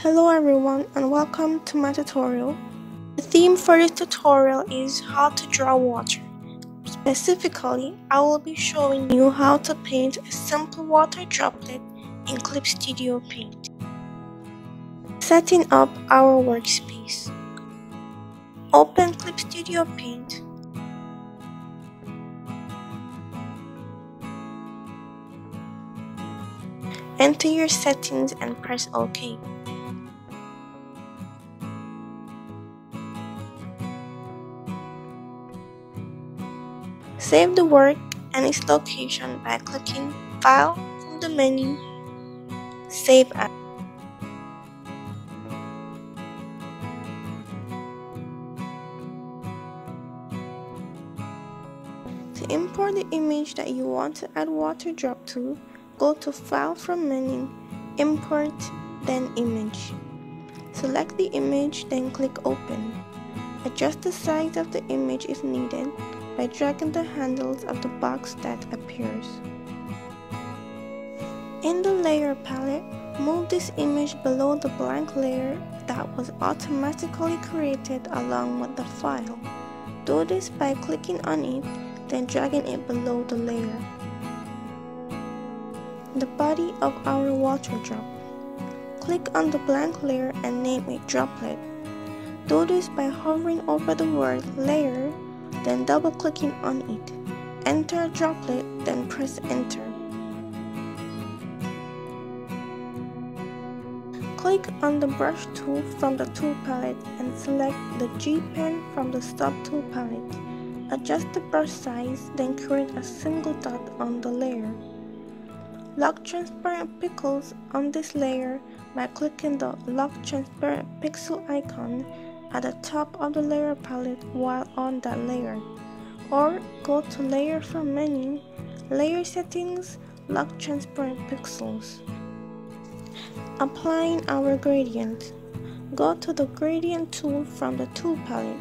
Hello everyone and welcome to my tutorial. The theme for this tutorial is how to draw water. Specifically, I will be showing you how to paint a simple water droplet in Clip Studio Paint. Setting up our workspace. Open Clip Studio Paint Enter your settings and press OK. Save the work and its location by clicking File from the menu, Save As. To import the image that you want to add water drop to, Go to File from menu, Import, then Image. Select the image, then click Open. Adjust the size of the image if needed by dragging the handles of the box that appears. In the Layer palette, move this image below the blank layer that was automatically created along with the file. Do this by clicking on it, then dragging it below the layer the body of our water drop. Click on the blank layer and name it droplet. Do this by hovering over the word layer, then double clicking on it. Enter a droplet, then press enter. Click on the brush tool from the tool palette and select the G pen from the stop tool palette. Adjust the brush size, then create a single dot on the layer. Lock transparent pixels on this layer by clicking the Lock transparent pixel icon at the top of the layer palette while on that layer. Or go to Layer from menu, Layer Settings, Lock Transparent Pixels. Applying our gradient. Go to the Gradient tool from the Tool palette.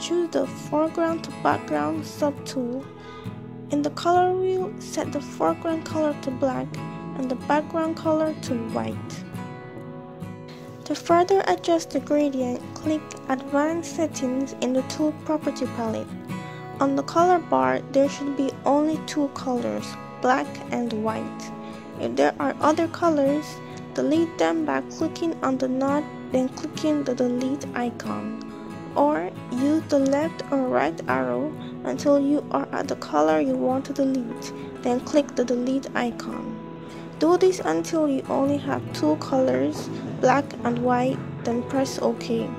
Choose the Foreground to Background subtool in the color wheel, set the foreground color to black and the background color to white. To further adjust the gradient, click Advanced Settings in the Tool Property palette. On the color bar, there should be only two colors, black and white. If there are other colors, delete them by clicking on the node, then clicking the delete icon or use the left or right arrow until you are at the color you want to delete, then click the delete icon. Do this until you only have two colors, black and white, then press OK.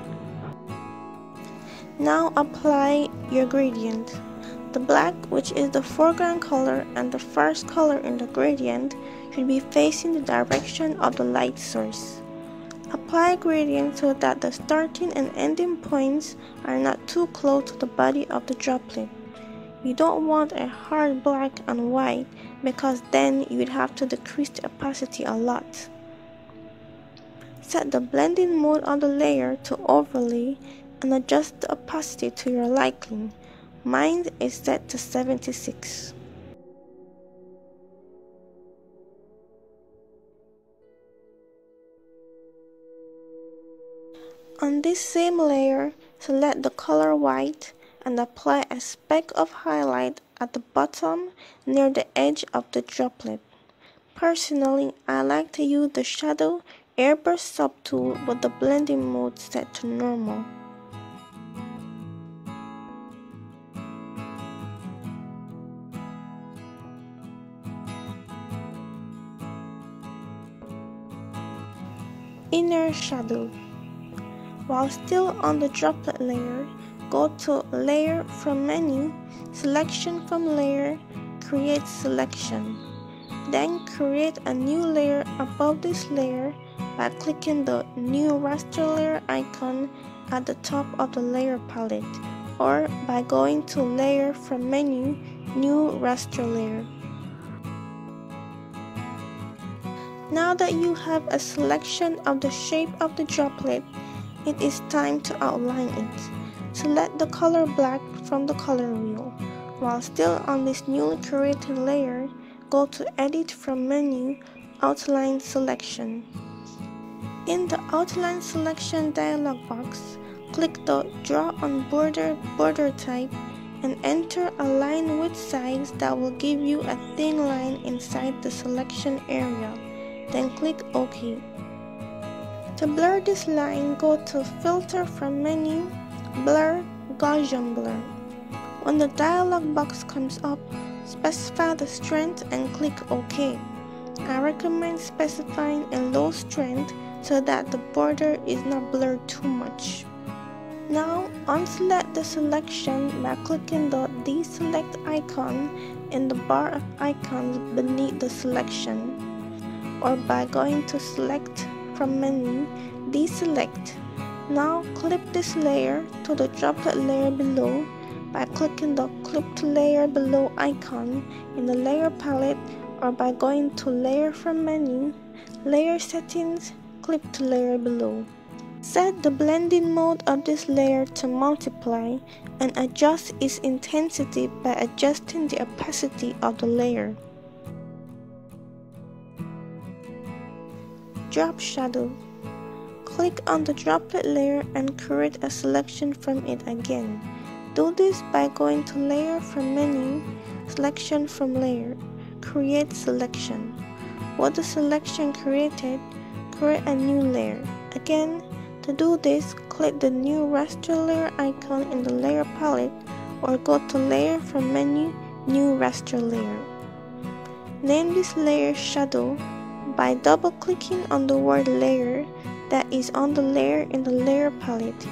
Now apply your gradient. The black, which is the foreground color and the first color in the gradient, should be facing the direction of the light source. Apply gradient so that the starting and ending points are not too close to the body of the droplet. You don't want a hard black and white because then you would have to decrease the opacity a lot. Set the blending mode on the layer to overlay and adjust the opacity to your liking. Mine is set to 76. On this same layer, select the color white and apply a speck of highlight at the bottom near the edge of the droplet. Personally, I like to use the Shadow Airbrush subtool with the blending mode set to normal. Inner Shadow while still on the droplet layer, go to Layer from menu, Selection from Layer, Create Selection. Then create a new layer above this layer by clicking the New Raster Layer icon at the top of the layer palette or by going to Layer from menu, New Raster Layer. Now that you have a selection of the shape of the droplet, it is time to outline it. Select the color black from the color wheel. While still on this newly created layer, go to Edit from menu, Outline Selection. In the outline selection dialog box, click the Draw on Border border type and enter a line width size that will give you a thin line inside the selection area. Then click OK. To blur this line, go to Filter from menu, Blur, Gaussian Blur. When the dialog box comes up, specify the strength and click OK. I recommend specifying a low strength so that the border is not blurred too much. Now unselect the selection by clicking the deselect icon in the bar of icons beneath the selection or by going to select from menu, deselect. Now clip this layer to the droplet layer below by clicking the clipped layer below icon in the layer palette or by going to layer from menu, layer settings, clipped layer below. Set the blending mode of this layer to multiply and adjust its intensity by adjusting the opacity of the layer. Drop shadow. Click on the droplet layer and create a selection from it again. Do this by going to layer from menu, selection from layer, create selection. With the selection created, create a new layer. Again, to do this, click the new raster layer icon in the layer palette or go to layer from menu, new raster layer. Name this layer shadow by double clicking on the word layer that is on the layer in the layer palette.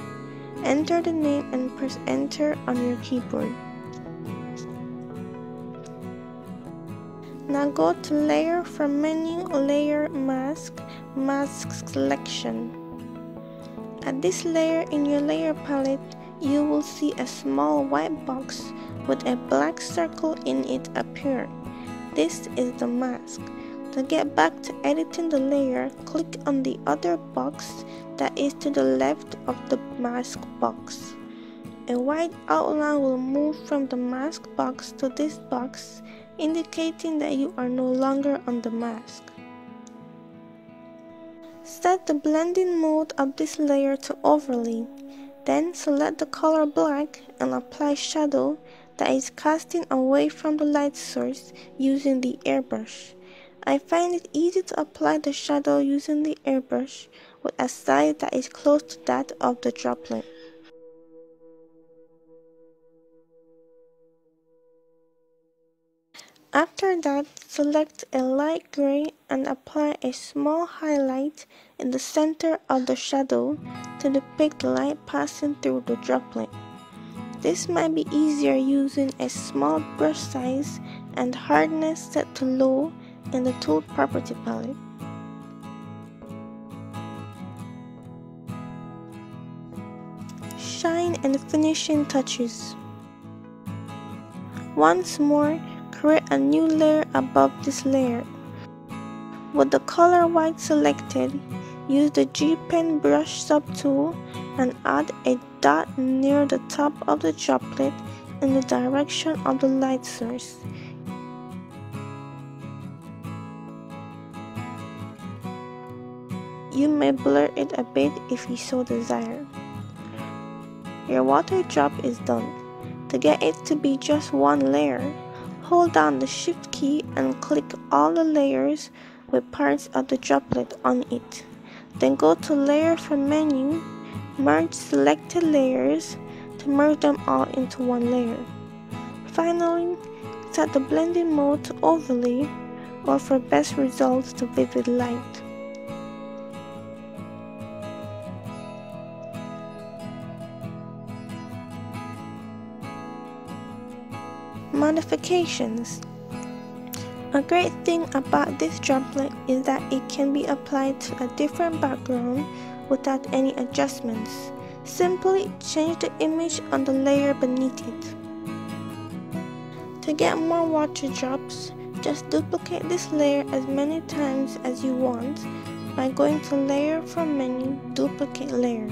Enter the name and press enter on your keyboard. Now go to layer from menu layer mask mask selection. At this layer in your layer palette, you will see a small white box with a black circle in it appear. This is the mask. To get back to editing the layer, click on the other box that is to the left of the mask box. A white outline will move from the mask box to this box, indicating that you are no longer on the mask. Set the blending mode of this layer to overlay. Then select the color black and apply shadow that is casting away from the light source using the airbrush. I find it easy to apply the shadow using the airbrush with a size that is close to that of the droplet. After that, select a light gray and apply a small highlight in the center of the shadow to depict the light passing through the droplet. This might be easier using a small brush size and hardness set to low in the tool property palette. Shine and finishing touches. Once more, create a new layer above this layer. With the color white selected, use the G-Pen brush subtool and add a dot near the top of the droplet in the direction of the light source. You may blur it a bit if you so desire. Your water drop is done. To get it to be just one layer, Hold down the Shift key and click all the layers with parts of the droplet on it. Then go to Layer from menu, merge selected layers to merge them all into one layer. Finally, set the blending mode to overlay or for best results to vivid light. Modifications A great thing about this droplet is that it can be applied to a different background without any adjustments. Simply change the image on the layer beneath it. To get more water drops, just duplicate this layer as many times as you want by going to Layer from menu, Duplicate Layer.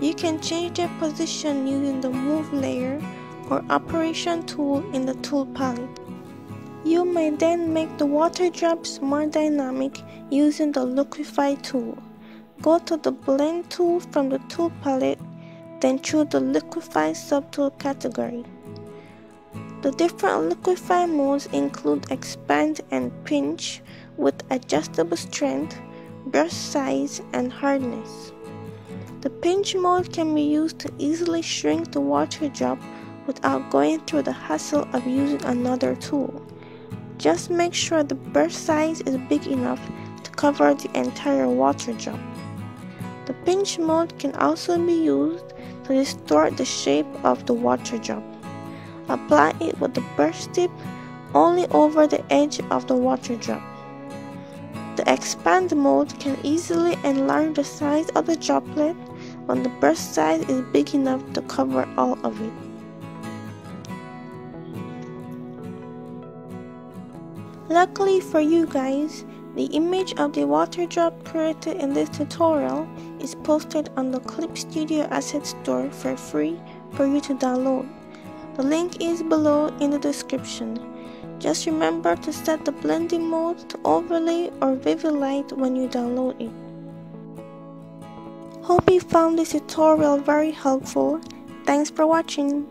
You can change their position using the Move layer or Operation tool in the tool palette. You may then make the water drops more dynamic using the Liquify tool. Go to the Blend tool from the tool palette, then choose the Liquify subtool category. The different Liquify modes include Expand and Pinch with adjustable strength, brush size, and hardness. The pinch mode can be used to easily shrink the water drop without going through the hassle of using another tool. Just make sure the brush size is big enough to cover the entire water drop. The pinch mode can also be used to distort the shape of the water drop. Apply it with the brush tip only over the edge of the water drop. The expand mode can easily enlarge the size of the droplet when the brush size is big enough to cover all of it. Luckily for you guys, the image of the water drop created in this tutorial is posted on the Clip Studio Asset Store for free for you to download. The link is below in the description. Just remember to set the blending mode to overlay or vivid light when you download it. Hope you found this tutorial very helpful. Thanks for watching.